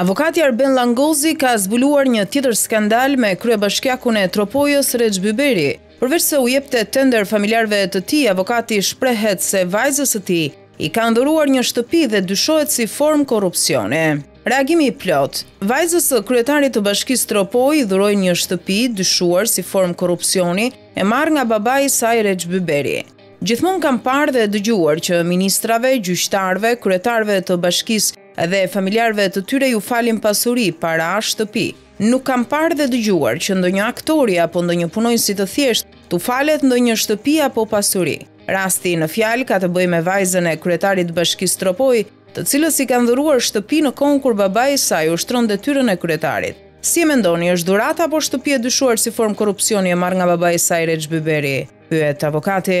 Avokati Arben Llangozi ka zbuluar një tjetër skandal me kryebashkjakun e Tropojës Rexh Byberi. Përveç se u jepte tender familjarëve të tij, avokati shprehet se vajzës së tij i kanë dhuruar një shtëpi dhe dyshohet si formë korrupsioni. Reagimi i plotë. Vajzës së kryetarit të bashkisë Tropojë i dhurojnë një shtëpi, dyshuar si formë korrupsioni, E marrë nga babai i saj Rexh Byberi. Gjithmonë kam parë dhe dëgjuar që ministrave, gjyqtarëve, kryetarëve të bashkisë dhe familjarëve të tyre iu falin pasuri, para a shtëpi. Nuk kam parë dhe dëgjuar që ndonjë aktori apo ndonjë punonjësi të thjeshtë t'u falet ndonjë shtëpi apo pasuri. Rasti në fjalë ka të bëjë me vajzën e kryetarit të bashkisë Tropojë, të cilës i kanë dhuruar shtëpi në kohën kur babai i saj ushtron detyrën e kryetarit. Si e mendoni, është dhuratë apo shtëpi e dyshuar si formë korrupsioni e marrë nga babai i saj Rexh Byberi? pyet avokati.